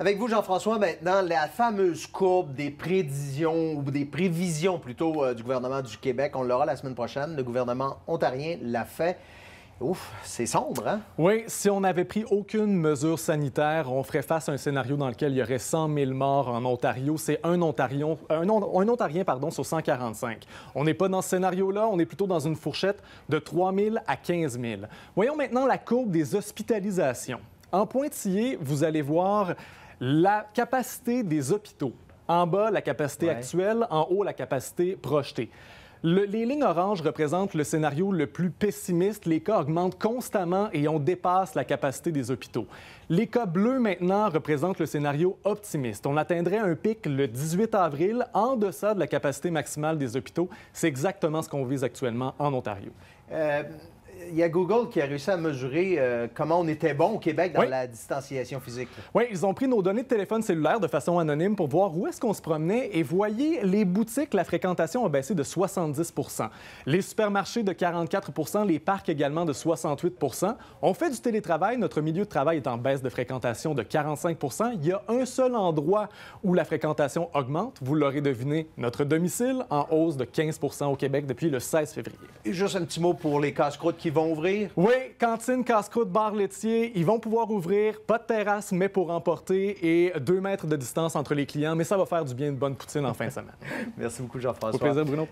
Avec vous, Jean-François, maintenant, la fameuse courbe des prévisions, ou des prévisions plutôt, euh, du gouvernement du Québec, on l'aura la semaine prochaine. Le gouvernement ontarien l'a fait. Ouf, c'est sombre, hein? Oui, si on n'avait pris aucune mesure sanitaire, on ferait face à un scénario dans lequel il y aurait 100 000 morts en Ontario. C'est un, Ontarien, un, un Ontarien pardon, sur 145. On n'est pas dans ce scénario-là, on est plutôt dans une fourchette de 3 000 à 15 000. Voyons maintenant la courbe des hospitalisations. En pointillé, vous allez voir la capacité des hôpitaux. En bas, la capacité actuelle, en haut, la capacité projetée. les lignes oranges représentent le scénario le plus pessimiste. Les cas augmentent constamment et on dépasse la capacité des hôpitaux. Les cas bleus maintenant représentent le scénario optimiste. On atteindrait un pic le 18 avril en deçà de la capacité maximale des hôpitaux. C'est exactement ce qu'on vise actuellement en Ontario. Euh, il y a Google qui a réussi à mesurer euh, comment on était bon au Québec dans la distanciation physique. Oui, ils ont pris nos données de téléphone cellulaire de façon anonyme pour voir où est-ce qu'on se promenait. Et voyez, les boutiques, la fréquentation a baissé de 70% Les supermarchés de 44% les parcs également de 68% On fait du télétravail. Notre milieu de travail est en baisse de fréquentation de 45% Il y a un seul endroit où la fréquentation augmente. Vous l'aurez deviné, notre domicile en hausse de 15 au Québec depuis le 16 février. Et juste un petit mot pour les casse-croûtes qui vont ouvrir? Oui, cantine, casse-croûte, bar laitier, ils vont pouvoir ouvrir. Pas de terrasse, mais pour emporter et deux mètres de distance entre les clients. Mais ça va faire du bien de bonne poutine en fin de semaine. Merci beaucoup, Jean-François. Au plaisir, Bruno.